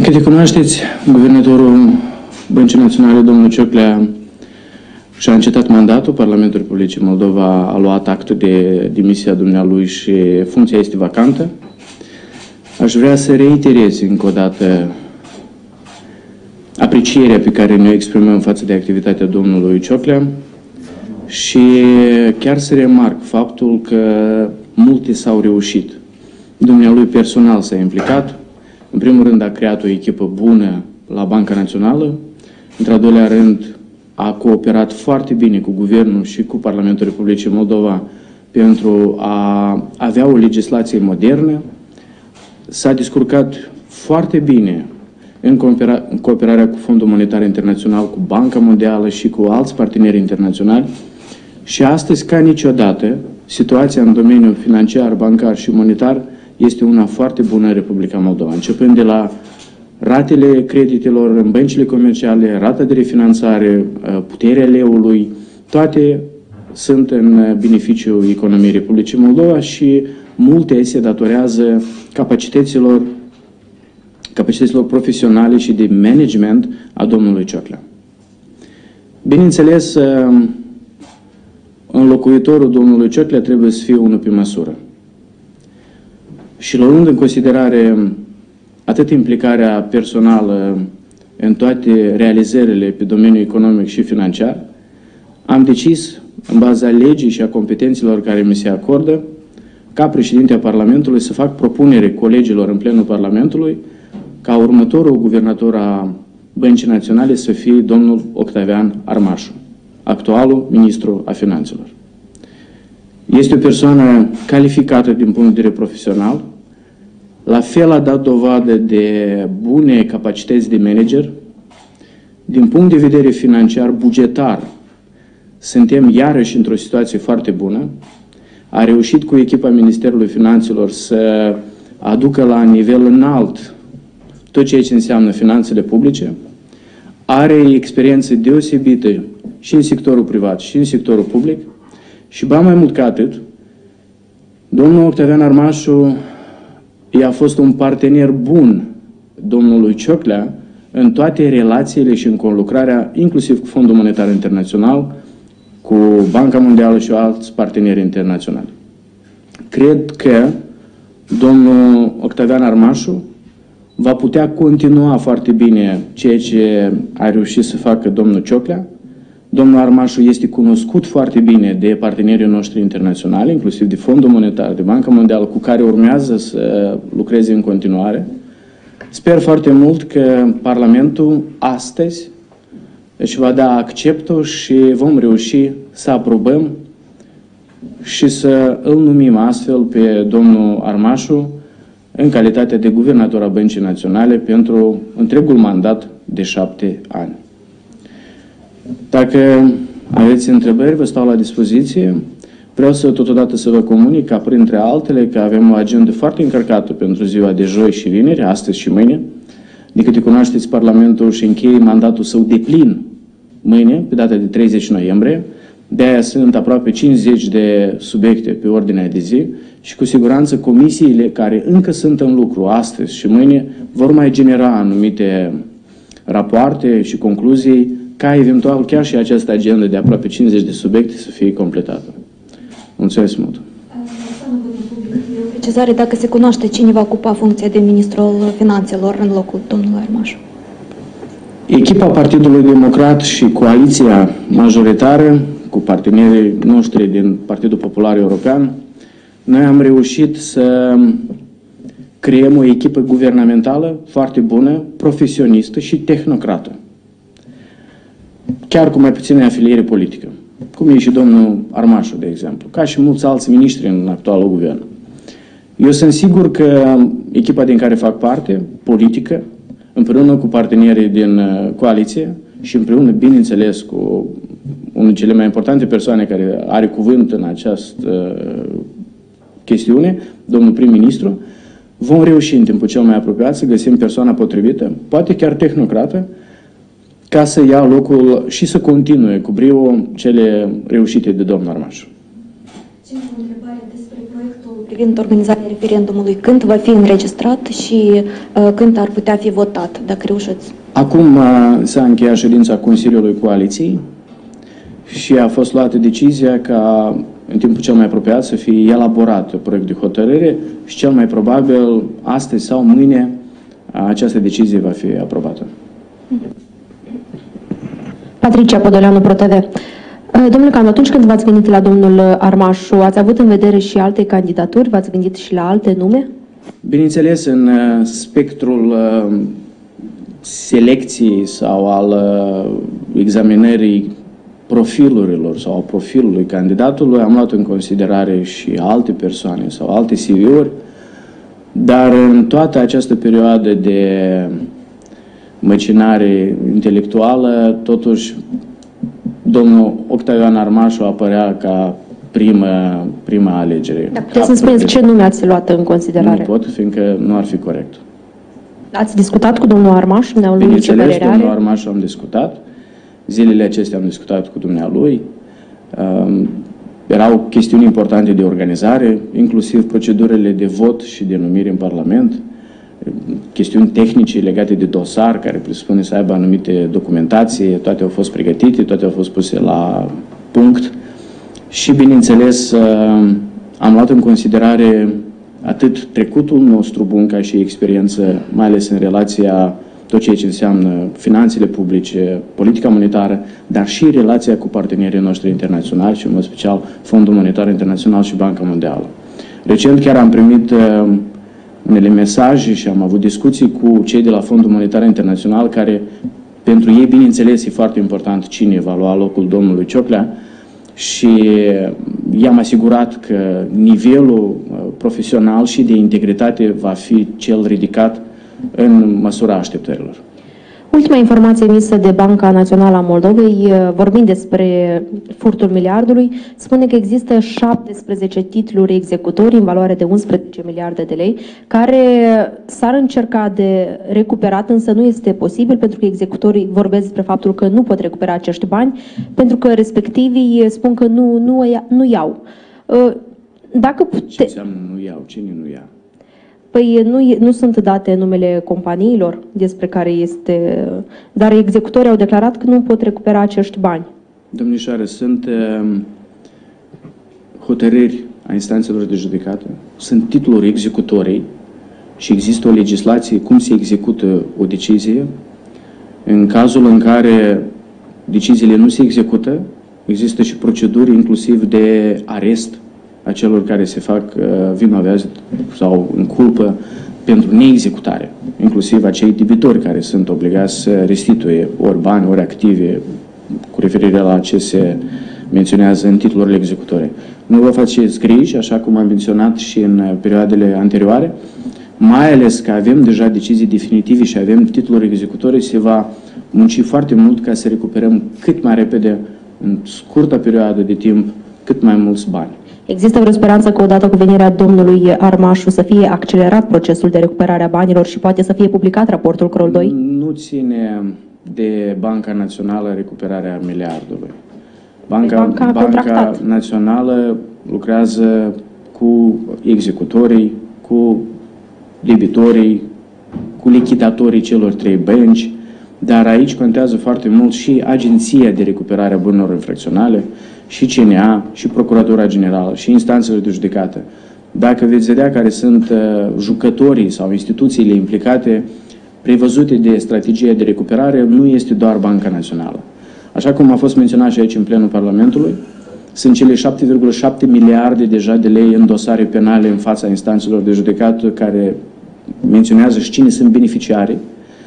Din câte cunoașteți, guvernatorul Băncii Naționale, domnul Cioclea, și-a încetat mandatul, Parlamentul Republicii Moldova a luat actul de demisia dumnealui și funcția este vacantă. Aș vrea să reiterez încă o dată aprecierea pe care ne-o exprimăm față de activitatea domnului Cioclea și chiar să remarc faptul că multe s-au reușit. Dumnealui personal s-a implicat, în primul rând a creat o echipă bună la Banca Națională, într-al doilea rând a cooperat foarte bine cu Guvernul și cu Parlamentul Republicii Moldova pentru a avea o legislație modernă, s-a descurcat foarte bine în cooperarea cu Fondul Monetar Internațional, cu Banca Mondială și cu alți parteneri internaționali. Și astăzi, ca niciodată, situația în domeniul financiar, bancar și monetar este una foarte bună în Republica Moldova, începând de la ratele creditelor în băncile comerciale, rata de refinanțare, uh, puterea leului, toate sunt în beneficiul economiei Republicii Moldova și multe se datorează capacităților, capacităților profesionale și de management a domnului Cioclea. Bineînțeles, uh, înlocuitorul domnului Cioclea trebuie să fie unul pe măsură. Și luând în considerare atât implicarea personală în toate realizările pe domeniul economic și financiar, am decis, în baza legii și a competențelor care mi se acordă, ca președinte a Parlamentului să fac propunere colegilor în plenul Parlamentului ca următorul guvernator a Băncii Naționale să fie domnul Octavian Armașu, actualul ministru a finanțelor. Este o persoană calificată din punct de vedere profesional, la fel a dat dovadă de bune capacități de manager. Din punct de vedere financiar, bugetar, suntem iarăși într-o situație foarte bună. A reușit cu echipa Ministerului Finanțelor să aducă la nivel înalt tot ceea ce înseamnă finanțele publice. Are experiență deosebită și în sectorul privat și în sectorul public. Și ba mai mult ca atât, domnul Octavian Armașu i-a fost un partener bun domnului Cioclea în toate relațiile și în conlucrarea, inclusiv cu Fondul Monetar Internațional, cu Banca Mondială și alți parteneri internaționali. Cred că domnul Octavian Armașu va putea continua foarte bine ceea ce a reușit să facă domnul Cioclea, Domnul Armașu este cunoscut foarte bine de partenerii noștri internaționali, inclusiv de Fondul Monetar, de Banca Mondială, cu care urmează să lucreze în continuare. Sper foarte mult că Parlamentul astăzi își va da acceptul și vom reuși să aprobăm și să îl numim astfel pe domnul Armașu în calitate de guvernator a Băncii Naționale pentru întregul mandat de șapte ani. Dacă aveți întrebări, vă stau la dispoziție. Vreau să totodată să vă comunic ca printre altele că avem o agendă foarte încărcată pentru ziua de joi și vineri, astăzi și mâine. De câte cunoașteți, Parlamentul și încheie mandatul său de plin mâine, pe data de 30 noiembrie. De aia sunt aproape 50 de subiecte pe ordinea de zi și cu siguranță comisiile care încă sunt în lucru astăzi și mâine vor mai genera anumite rapoarte și concluzii ca eventual chiar și această agendă de aproape 50 de subiecte să fie completată. Mulțumesc mult! Precizare dacă se cunoaște cine va ocupa funcția de ministrul finanțelor în locul domnului Armaș. Echipa Partidului Democrat și coaliția majoritară cu partenerii noștri din Partidul Popular European, noi am reușit să creăm o echipă guvernamentală foarte bună, profesionistă și tehnocrată chiar cu mai puține afiliere politică, cum e și domnul Armașu, de exemplu, ca și mulți alți miniștri în actualul guvern. Eu sunt sigur că echipa din care fac parte, politică, împreună cu partenerii din uh, coaliție și împreună, bineînțeles, cu unul dintre cele mai importante persoane care are cuvânt în această uh, chestiune, domnul prim-ministru, vom reuși în timpul cel mai apropiat să găsim persoana potrivită, poate chiar tehnocrată, ca să ia locul și să continue cu brio cele reușite de domnul Armaș. privind organizarea referendumului, când va fi înregistrat și uh, când ar putea fi votat, dacă reușiți? Acum uh, s-a încheiat ședința Consiliului Coaliției și a fost luată decizia ca în timpul cel mai apropiat să fie elaborat proiect de hotărâre și cel mai probabil astăzi sau mâine această decizie va fi aprobată. Patricia Podoleanu, ProTV. Domnule Cam, atunci când v-ați gândit la domnul Armașu, ați avut în vedere și alte candidaturi? V-ați gândit și la alte nume? Bineînțeles, în uh, spectrul uh, selecției sau al uh, examinării profilurilor sau a profilului candidatului am luat în considerare și alte persoane sau alte CV-uri, dar în toată această perioadă de măcinare intelectuală, totuși domnul Octavian Armașu apărea ca prima, prima alegere. Da, puteți să spuneți ce nume ați luat în considerare? Nu pot, fiindcă nu ar fi corect. Ați discutat cu domnul Armaș? Ne-au Bineînțeles, domnul Armaș am discutat. Zilele acestea am discutat cu dumnealui. Um, erau chestiuni importante de organizare, inclusiv procedurile de vot și de numire în Parlament chestiuni tehnice legate de dosar, care presupune să aibă anumite documentații, toate au fost pregătite, toate au fost puse la punct și, bineînțeles, uh, am luat în considerare atât trecutul nostru bun ca și experiență, mai ales în relația tot ceea ce înseamnă finanțele publice, politica monetară, dar și relația cu partenerii noștri internaționali și, în mod special, Fondul Monetar Internațional și Banca Mondială. Recent chiar am primit uh, unele mesaje și am avut discuții cu cei de la Fondul Monetar Internațional care pentru ei, bineînțeles, e foarte important cine va lua locul domnului Cioclea și i-am asigurat că nivelul uh, profesional și de integritate va fi cel ridicat în măsura așteptărilor. Ultima informație emisă de Banca Națională a Moldovei, uh, vorbind despre furtul miliardului, spune că există 17 titluri executori în valoare de 11 miliarde de lei, care s-ar încerca de recuperat, însă nu este posibil pentru că executorii vorbesc despre faptul că nu pot recupera acești bani, pentru că respectivii spun că nu, nu, nu iau. Uh, dacă pute... Ce înseamnă nu iau? Cine nu ia? Păi nu, nu sunt date numele companiilor despre care este, dar executorii au declarat că nu pot recupera acești bani. Domnișoare, sunt uh, hotărâri a instanțelor de judecată, sunt titluri executorii și există o legislație cum se execută o decizie. În cazul în care deciziile nu se execută, există și proceduri inclusiv de arest a celor care se fac uh, vinovați sau în culpă pentru neexecutare, inclusiv acei debitori care sunt obligați să restituie ori bani, ori active, cu referire la ce se menționează în titlurile executorii. Nu vă faceți griji, așa cum am menționat și în perioadele anterioare, mai ales că avem deja decizii definitive și avem titluri executorii, se va munci foarte mult ca să recuperăm cât mai repede, în scurtă perioadă de timp, cât mai mulți bani. Există vreo speranță că odată cu venirea domnului Armașu să fie accelerat procesul de recuperare a banilor și poate să fie publicat raportul Crol 2? Nu ține de Banca Națională recuperarea miliardului. Banca, Banca, Banca Națională lucrează cu executorii, cu debitorii, cu lichidatorii celor trei bănci, dar aici contează foarte mult și Agenția de Recuperare a Bunurilor Infracționale, și CNA, și Procuratura Generală, și instanțele de judecată. Dacă veți vedea care sunt uh, jucătorii sau instituțiile implicate, prevăzute de strategia de recuperare, nu este doar Banca Națională. Așa cum a fost menționat și aici în plenul Parlamentului, sunt cele 7,7 miliarde deja de lei în dosare penale în fața instanțelor de judecată care menționează și cine sunt beneficiari.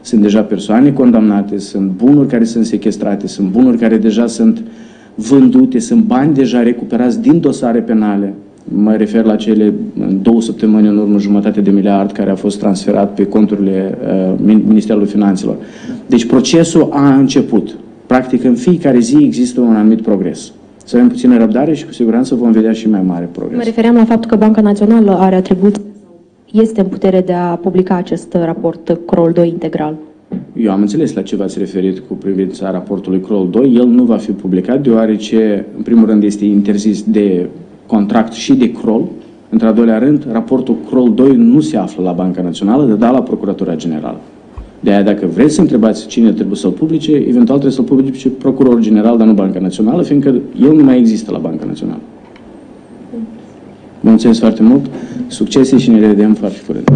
Sunt deja persoane condamnate, sunt bunuri care sunt sequestrate, sunt bunuri care deja sunt uh, vândute, sunt bani deja recuperați din dosare penale. Mă refer la cele două săptămâni în urmă jumătate de miliard care a fost transferat pe conturile uh, Ministerului Finanțelor. Deci procesul a început. Practic în fiecare zi există un anumit progres. Să avem puțină răbdare și cu siguranță vom vedea și mai mare progres. Mă refeream la faptul că Banca Națională are atribuții este în putere de a publica acest raport Crol 2 integral. Eu am înțeles la ce v-ați referit cu privința raportului Kroll 2. El nu va fi publicat deoarece, în primul rând, este interzis de contract și de Kroll Într-al doilea rând, raportul Crol 2 nu se află la Banca Națională, de da la Procuratura Generală. De aia, dacă vreți să întrebați cine trebuie să-l publice, eventual trebuie să-l publice Procurorul General, dar nu Banca Națională, fiindcă el nu mai există la Banca Națională. Vă mulțumesc foarte mult, succes și ne revedem foarte curând.